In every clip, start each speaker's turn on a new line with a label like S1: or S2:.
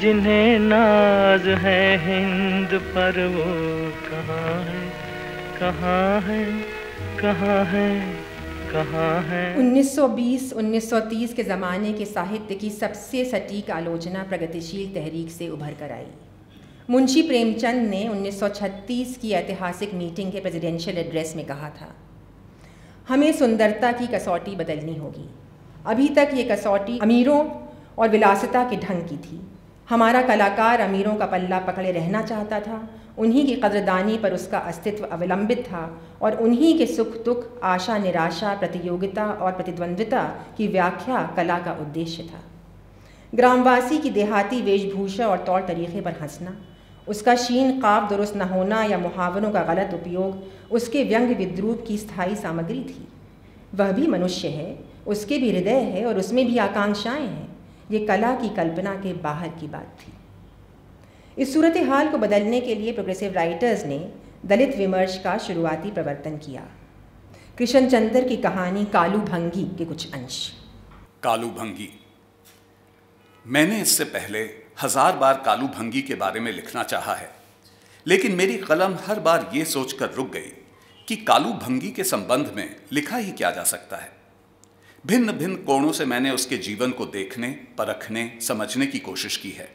S1: जिन्हें नाज है हिंद पर वो कहाँ है कहाँ है कहाँ है कहाँ है?
S2: 1920-1930 के ज़माने के साहित्य की सबसे सटीक आलोचना प्रगतिशील तहरीक से उभर कर आई। मुंशी प्रेमचंद ने 1936 की ऐतिहासिक मीटिंग के प्रेसिडेंशियल एड्रेस में कहा था, हमें सुंदरता की कसौटी बदलनी होगी। अभी तक ये कसौटी अमीरों और विलासिता के ढंग की थी। हमारा कलाकार अमीरों का पल्ला पकड़े रहना चाहता था। उन्हीं की कदरदानी पर उसका अस्तित्व अवलंबित था और उन्हीं के सुख दुख, आशा निराशा, प्रतियोगिता और प्रतिद्वंद्विता की व्याख्या कला का उद्देश्य था। ग्रामवासी की देहाती वेशभूषा और तौर तरीक़े पर हंसना, उसका शीन काव दुरुस्त न होना या मुहावरों का गलत उपयोग, उसके व्यंग विद्रूप की स्थायी सामग्री थी। वह भी मनुष्य है, उसके भी हृदय है और उसमें भी आकांक्षाएँ हैं। ये कला की कल्पना के बाहर की बात थी। इस सूरत हाल को बदलने के लिए प्रोग्रेसिव राइटर्स ने दलित विमर्श का शुरुआती प्रवर्तन किया। कृष्ण चंद्र की कहानी कालू भंगी के कुछ अंश।
S3: कालू भंगी। मैंने इससे पहले हज़ार बार कालू भंगी के बारे में लिखना चाहा है, लेकिन मेरी कलम हर बार ये सोचकर रुक गई कि कालू भंगी के संबंध में लिखा ही क्या जा सकता है। भिन्न भिन्न कोणों से मैंने उसके जीवन को देखने, परखने, समझने की कोशिश की है।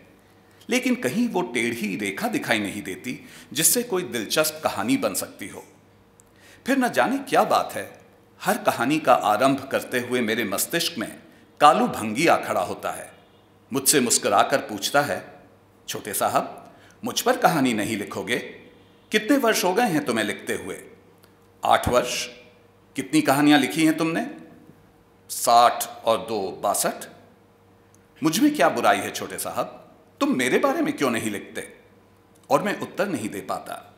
S3: लेकिन कहीं वो टेढ़ी रेखा दिखाई नहीं देती, जिससे कोई दिलचस्प कहानी बन सकती हो। फिर न जाने क्या बात है, हर कहानी का आरंभ करते हुए मेरे मस्तिष्क में कालू भंगी आ खड़ा होता है। मुझसे मुस्कुराकर पूछता है, छोटे साहब, मुझ पर कहानी नहीं लिखोगे? कितने वर्ष हो गए हैं तुम्हें लिखते हुए? आठ वर्ष? कितनी कहानियाँ लिखी हैं तुमने? साठ और दो बासठ। मुझमें क्या बुराई है छोटे साहब? तुम मेरे बारे में क्यों नहीं लिखते? और मैं उत्तर नहीं दे पाता।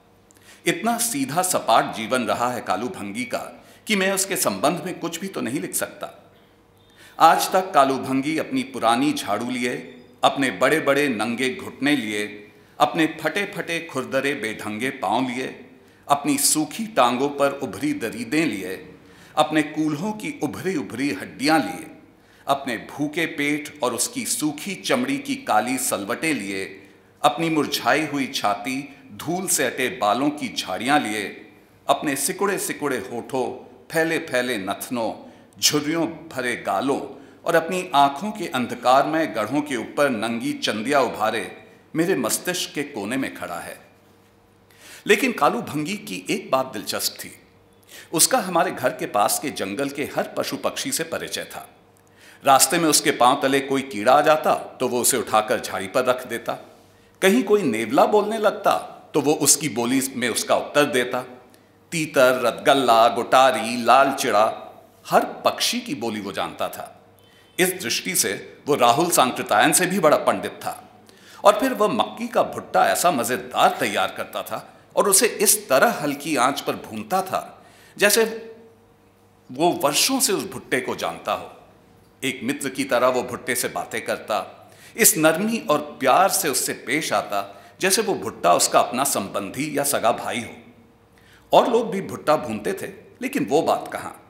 S3: इतना सीधा सपाट जीवन रहा है कालू भंगी का कि मैं उसके संबंध में कुछ भी तो नहीं लिख सकता। आज तक कालू भंगी अपनी पुरानी झाड़ू लिए, अपने बड़े बड़े नंगे घुटने लिए, अपने फटे फटे खुरदरे बेढंगे पाँव लिए, अपनी सूखी टांगों पर उभरी दरीदें लिए अपने कूल्हों की उभरी उभरी हड्डियाँ लिए, अपने भूखे पेट और उसकी सूखी चमड़ी की काली सलवटें लिए, अपनी मुरझाई हुई छाती धूल से अटे बालों की झाड़ियाँ लिए, अपने सिकुड़े सिकुड़े होठों, फैले फैले नथनों, झुर्रियों भरे गालों और अपनी आँखों के अंधकार में गढ़ों के ऊपर नंगी चंदिया उभारे, मेरे मस्तिष्क के कोने में खड़ा है। लेकिन कालू भंगी की एक बात दिलचस्प थी। उसका हमारे घर के पास के जंगल के हर पशु पक्षी से परिचय था। रास्ते में उसके पाँव तले कोई कीड़ा आ जाता तो वो उसे उठाकर झाड़ी पर रख देता। कहीं कोई नेवला बोलने लगता तो वो उसकी बोली में उसका उत्तर देता। तीतर, रतगल्ला, गुटारी, लाल चिड़ा, हर पक्षी की बोली वो जानता था। इस दृष्टि से वो राहुल सांकृतायन से भी बड़ा पंडित था। और फिर वह मक्की का भुट्टा ऐसा मज़ेदार तैयार करता था और उसे इस तरह हल्की आँच पर भूनता था जैसे वो वर्षों से उस भुट्टे को जानता हो। एक मित्र की तरह वो भुट्टे से बातें करता, इस नरमी और प्यार से उससे पेश आता, जैसे वो भुट्टा उसका अपना संबंधी या सगा भाई हो। और लोग भी भुट्टा भूनते थे, लेकिन वो बात कहाँ?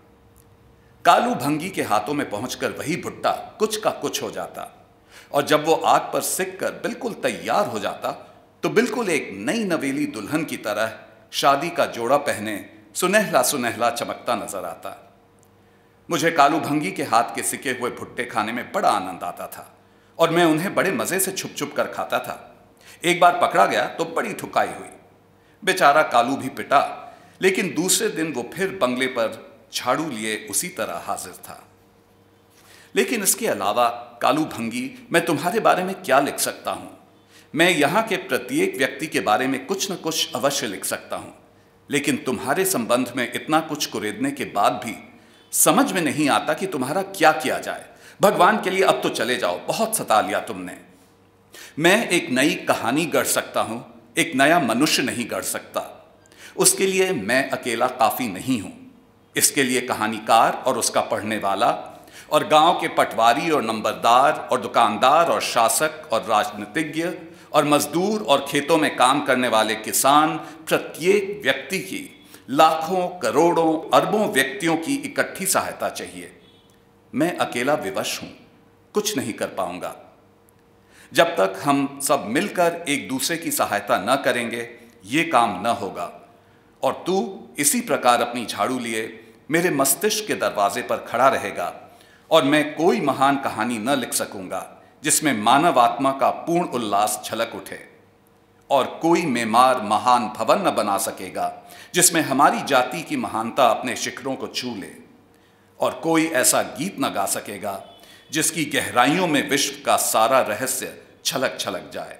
S3: कालू भंगी के हाथों में पहुंचकर वही भुट्टा कुछ का कुछ हो जाता। और जब वो आग पर सिक कर बिल्कुल तैयार हो जाता तो बिल्कुल एक नई नवेली दुल्हन की तरह शादी का जोड़ा पहने सुनहला सुनहला चमकता नज़र आता। मुझे कालू भंगी के हाथ के सिके हुए भुट्टे खाने में बड़ा आनंद आता था और मैं उन्हें बड़े मज़े से छुप छुप कर खाता था। एक बार पकड़ा गया तो बड़ी ठुकाई हुई। बेचारा कालू भी पिटा, लेकिन दूसरे दिन वो फिर बंगले पर झाड़ू लिए उसी तरह हाजिर था। लेकिन इसके अलावा, कालू भंगी, मैं तुम्हारे बारे में क्या लिख सकता हूँ? मैं यहाँ के प्रत्येक व्यक्ति के बारे में कुछ न कुछ अवश्य लिख सकता हूँ। लेकिन तुम्हारे संबंध में इतना कुछ कुरेदने के बाद भी समझ में नहीं आता कि तुम्हारा क्या किया जाए। भगवान के लिए अब तो चले जाओ, बहुत सता लिया तुमने। मैं एक नई कहानी गढ़ सकता हूँ, एक नया मनुष्य नहीं गढ़ सकता। उसके लिए मैं अकेला काफ़ी नहीं हूँ। इसके लिए कहानीकार और उसका पढ़ने वाला और गाँव के पटवारी और नंबरदार और दुकानदार और शासक और राजनीतिज्ञ और मजदूर और खेतों में काम करने वाले किसान प्रत्येक व्यक्ति की लाखों, करोड़ों, अरबों व्यक्तियों की इकट्ठी सहायता चाहिए। मैं अकेला विवश हूँ, कुछ नहीं कर पाऊँगा। जब तक हम सब मिलकर एक दूसरे की सहायता न करेंगे, ये काम न होगा। और तू इसी प्रकार अपनी झाड़ू लिए मेरे मस्तिष्क के दरवाजे पर खड़ा रहेगा और मैं कोई महान कहानी न लिख सकूँगा। जिसमें मानव आत्मा का पूर्ण उल्लास झलक उठे। और कोई मेमार महान भवन न बना सकेगा, जिसमें हमारी जाति की महानता अपने शिखरों को छू ले। और कोई ऐसा गीत न गा सकेगा, जिसकी गहराइयों में विश्व का सारा रहस्य छलक छलक जाए।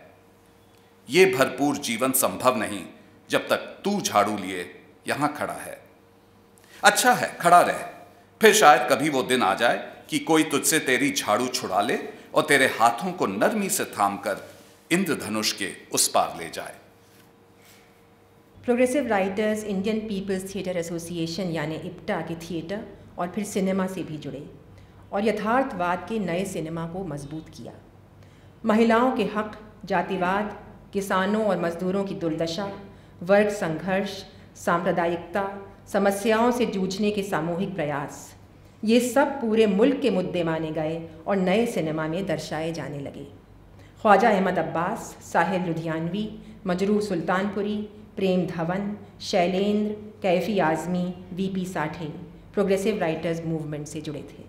S3: ये भरपूर जीवन संभव नहीं, जब तक तू झाड़ू लिए यहाँ खड़ा है। अच्छा है, खड़ा रह। फिर शायद कभी वो दिन आ जाए कि कोई तुझसे तेरी झाड़ू छुड़ा ले और तेरे हाथों को नरमी से थामकर इंद्रधनुष के उस पार ले जाए।
S2: Progressive writers Indian people's theatre association यानी इप्टा के थिएटर और फिर सिनेमा से भी जुड़े और यथार्थवाद के नए सिनेमा को मज़बूत किया। महिलाओं के हक, जातिवाद, किसानों और मजदूरों की दुर्दशा, वर्ग संघर्ष, सांप्रदायिकता, समस्याओं से जूझने के सामूहिक प्रयास ये सब पूरे मुल्क के मुद्दे माने गए और नए सिनेमा में दर्शाए जाने लगे। Khwaja Ahmad Abbas Sahir Ludhianvi Majrooh Sultanpuri, Prem Dhawan, Shailendra, Kaifi Azmi V P Sathe, progressive writers movement से जुड़े थे।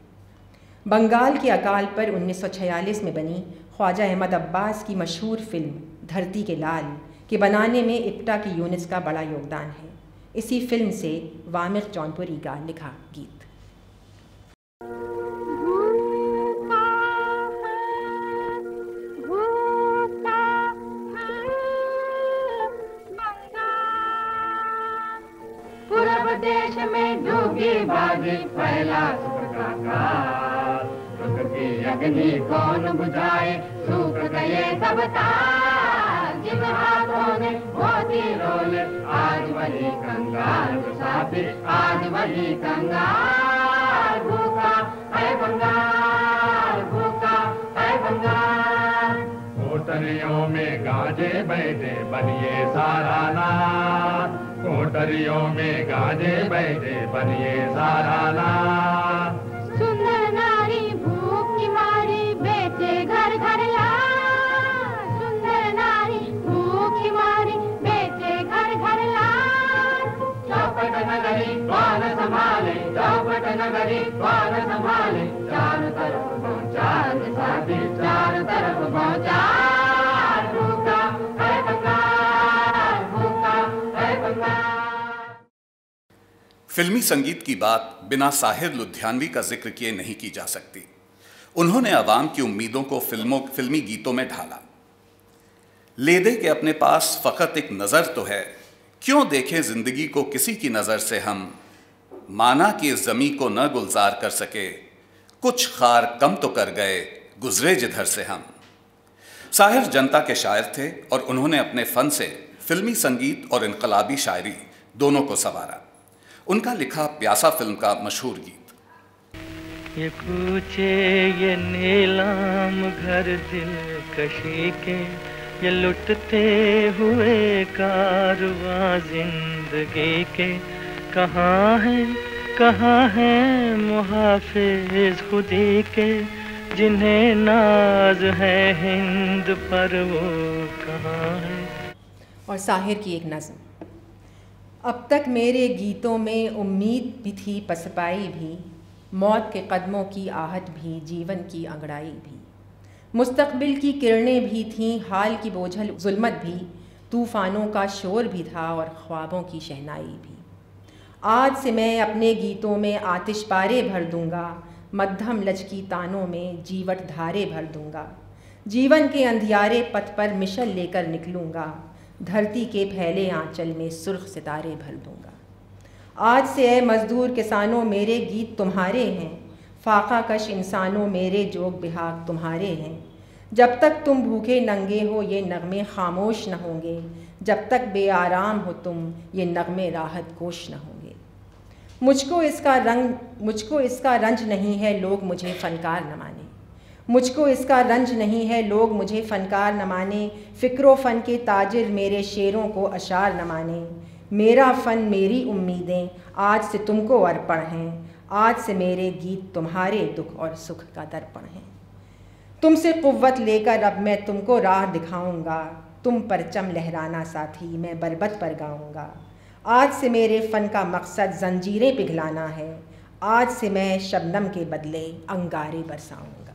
S2: बंगाल के अकाल पर 1946 में बनी ख्वाजा अहमद अब्बास की मशहूर फ़िल्म, धरती के लाल, के बनाने में इप्टा की यूनिट्स का बड़ा योगदान है। इसी फ़िल्म से वामिर जौनपुरी का लिखा गीत।
S4: में डूबी बाजी फैला सुप्रकाश। सुख की अग्नि कौन बुझाए? सुख गए सब जिन हाथों ने मोती रोले, आज वही कंगाल मुसाफिर आज वही कंगाल। भूखा है बंगाल, भूखा है बंगाल। कोटरियों में गाजे बैठे, बनिए सारा नाथ कोटरियों में गाजे बैठे बनिए सारा ला
S5: सुंदर नारी भूख की मारी बेचे घर घर ला। सुंदर नारी भूख की मारी बेचे घर घर ला।
S4: चौपट नगरी कौन संभाले चौपट नगरी कौन संभाले। चारों तरफ़ पहुँचा चारों तरफ़ पहुँचा।
S3: फिल्मी संगीत की बात बिना साहिर लुधियानवी का ज़िक्र किए नहीं की जा सकती। उन्होंने आवाम की उम्मीदों को फ़िल्मों, फिल्मी गीतों में ढाला। ले दे के अपने पास फ़कत एक नज़र तो है। क्यों देखें ज़िंदगी को किसी की नज़र से हम? माना कि इस ज़मी को न गुलजार कर सके। कुछ खार कम तो कर गए, गुजरे जिधर से हम। साहिर जनता के शायर थे और उन्होंने अपने फ़न से फिल्मी संगीत और इनकलाबी शायरी दोनों को संवारा। उनका लिखा प्यासा फ़िल्म का मशहूर गीत।
S1: ये पूछे ये नीलाम घर दिल कशी के ये लुटते हुए कारवा ज़िंदगी के कहाँ है कहाँ है मुहाफिज खुदी के जिन्हें नाज है हिंद पर वो कहाँ है?
S2: और साहिर की एक नज़म। अब तक मेरे गीतों में उम्मीद भी थी, पसपाई भी, मौत के कदमों की आहट भी, जीवन की अंगड़ाई भी। मुस्तकबिल की किरणें भी थीं, हाल की बोझल, जुल्मत भी, तूफ़ानों का शोर भी था और ख्वाबों की शहनाई भी। आज से मैं अपने गीतों में आतिश पारे भर दूँगा, मध्यम लचकी तानों में जीवट धारे भर दूँगा। जीवन के अंधियारे पथ पर मिशल लेकर निकलूँगा धरती के फैले आंचल में सुर्ख सितारे भर दूँगा। आज से ए मज़दूर किसानों मेरे गीत तुम्हारे हैं। फाका कश इंसानों मेरे जोग बिहाग तुम्हारे हैं। जब तक तुम भूखे नंगे हो ये नगमे खामोश न होंगे। जब तक बेआराम हो तुम ये नगमे राहत कोश न होंगे। मुझको इसका रंग, मुझको इसका रंज नहीं है, लोग मुझे फ़नकार न माने। मुझको इसका रंज नहीं है, लोग मुझे फ़नकार न माने। फ़िक्रो फ़न के ताजिर मेरे शेरों को अशार न माने। मेरा फ़न मेरी उम्मीदें, आज से तुमको अर्पण हैं। आज से मेरे गीत तुम्हारे दुख और सुख का दर्पण हैं। तुमसे कुव्वत लेकर अब मैं तुमको राह दिखाऊँगा। तुम परचम लहराना साथी, मैं बरबत पर गाऊँगा। आज से मेरे फ़न का मकसद जंजीरें पिघलाना है। आज से मैं शबनम के बदले अंगारे बरसाऊँगा।